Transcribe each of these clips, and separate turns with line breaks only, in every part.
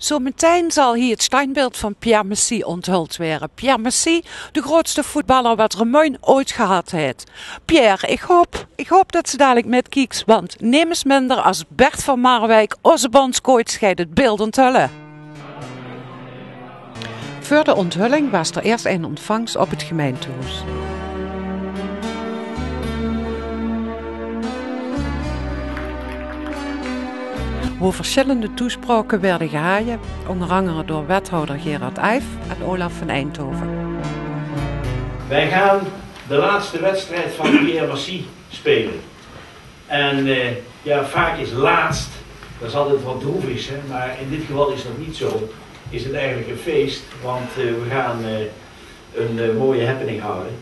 Zometeen zal hier het standbeeld van Pierre Messi onthuld worden. Pierre Messi, de grootste voetballer wat Remuin ooit gehad heeft. Pierre, ik hoop, ik hoop dat ze dadelijk met kieks, want neem eens minder als Bert van Marwijk bondscoach scheidt het beeld onthullen. Voor de onthulling was er eerst een ontvangst op het gemeentehuis. Hoe verschillende toespraken werden gehouden, onder andere door wethouder Gerard Eijf en Olaf van Eindhoven.
Wij gaan de laatste wedstrijd van Pierre Massy spelen. En eh, ja, vaak is laatst, dat is altijd wat droevigs, hè? maar in dit geval is dat niet zo. Is het eigenlijk een feest, want eh, we gaan eh, een mooie happening houden.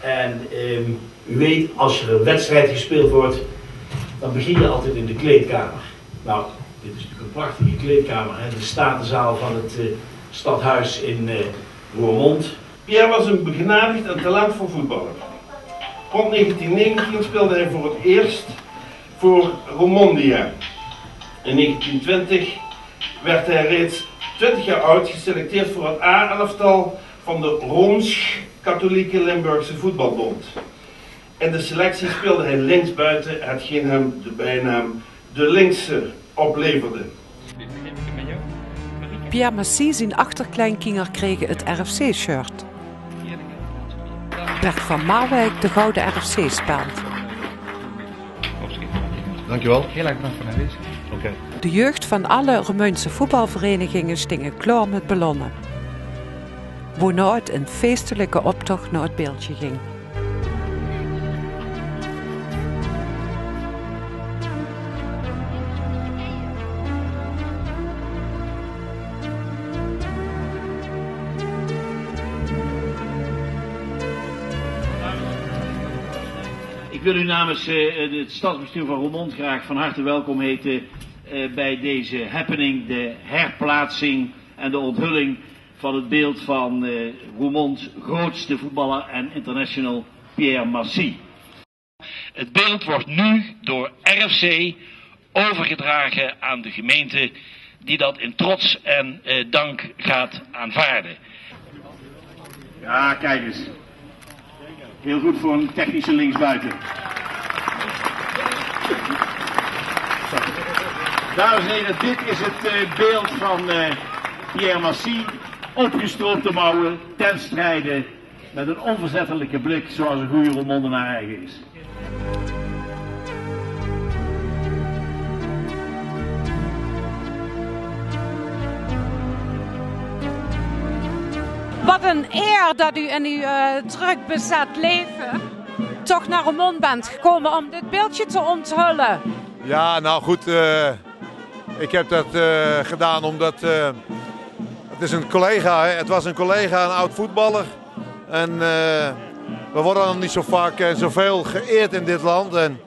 En ehm, u weet, als er een wedstrijd gespeeld wordt, dan begin je altijd in de kleedkamer. Nou, dit is natuurlijk een prachtige kleedkamer, hè? de statenzaal van het eh, stadhuis in eh Roermond.
Pierre was een begenadigd en talentvol voetballer. Rond 1919 speelde hij voor het eerst voor Romondia. In 1920 werd hij reeds 20 jaar oud geselecteerd voor het A-elftal van de Rooms-Katholieke Limburgse Voetbalbond. In de selectie speelde hij linksbuiten, hetgeen hem de bijnaam de linkse opleverde.
Pierre Massy zijn achterkleinkinderen kregen het RFC-shirt. Bert van Marwijk de gouden RFC-speld.
Dankjewel.
Heel erg bedankt voor de aanwezigheid.
De jeugd van alle Rumunse voetbalverenigingen stingen klaar met ballonnen. Waarna het een feestelijke optocht naar het beeldje ging.
Ik wil u namens eh, het stadsbestuur van Roermond graag van harte welkom heten eh, bij deze happening, de herplaatsing en de onthulling van het beeld van eh Roermonds grootste voetballer en international Pierre Massy. Het beeld wordt nu door RFC overgedragen aan de gemeente die dat in trots en eh, dank gaat aanvaarden. Ja, kijk eens. Heel goed voor een technische linksbuiten. Dames en heren, dit is het eh, beeld van eh, Pierre Massy. Opgestroopte mouwen, ten strijde met een onverzettelijke blik zoals een goede Romondenaar eigen is.
Wat een eer dat u in uw eh, druk bezet leven toch naar Roermond bent gekomen om dit beeldje te onthullen.
Ja, nou goed. eh, ik heb dat eh, gedaan omdat het is een collega. Hè. Het was een collega, een oud voetballer. En we worden nog niet zo vaak en zoveel geëerd in dit land. En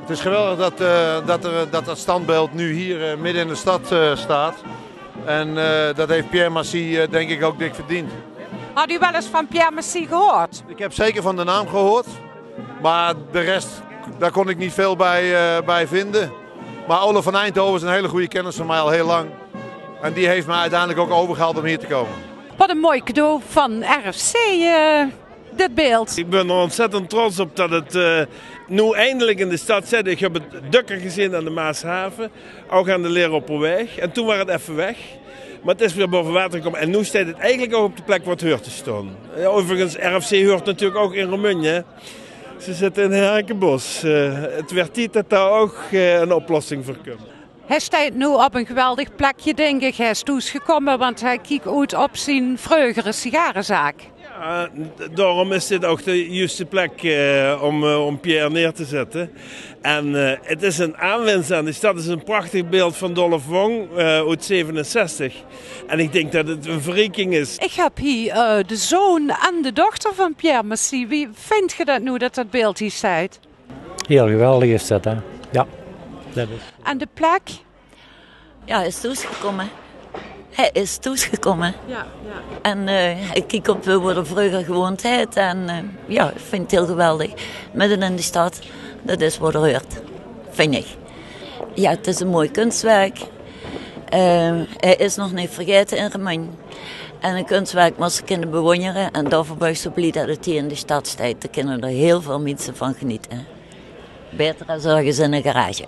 het is geweldig dat, dat, er, dat dat standbeeld nu hier midden in de stad staat. En eh, dat heeft Pierre Massy eh, denk ik ook dik verdiend.
Had u wel eens van Pierre Massy gehoord?
Ik heb zeker van de naam gehoord. Maar de rest, daar kon ik niet veel bij, eh, bij vinden. Maar Olaf van Eindhoven is een hele goede kennis van mij al heel lang. En die heeft mij uiteindelijk ook overgehaald om hier te komen.
Wat een mooi cadeau van RFC, dit beeld.
Ik ben er ontzettend trots op dat het eh, nu eindelijk in de stad zit. Ik heb het dukker gezien aan de Maashaven, ook aan de Leeropperweg. En toen was het even weg. Maar het is weer boven water gekomen. En nu staat het eigenlijk ook op de plek waar het hoort te staan. Overigens, RFC hoort natuurlijk ook in Romunje. Ze zitten in Herkenbos. Eh, het werd tijd dat daar ook eh, een oplossing voor komt.
Hij staat nu op een geweldig plekje, denk ik. Hij is toegekomen, want hij kijkt uit op zijn vreugere sigarenzaak.
Ja, d- daarom is dit ook de juiste plek eh, om, eh, om Pierre neer te zetten. En eh, het is een aanwinst aan de stad. Het is een prachtig beeld van Dolph Wong eh, uit 67. En ik denk dat het een verrijking is.
Ik heb hier eh, de zoon en de dochter van Pierre Massy. Wie vindt je dat nu dat dat beeld hier staat?
Heel geweldig is dat, hè? Ja, dat is.
En de plek?
Ja, is toegekomen. Hij is toegekomen.
Ja, ja.
En eh, ik kijk op de vroeger gewoond heeft. En eh, ja, ik vind het heel geweldig. Midden in de stad, dat is wat er hoort. Vind ik. Ja, het is een mooi kunstwerk. Uh, hij is nog niet vergeten in Remijn. En een kunstwerk moet ze kunnen bewonderen. En daarvoor ben ik zo blij dat het hier in de stad staat. Daar kunnen er heel veel mensen van genieten. Beter dan ergens in een garage.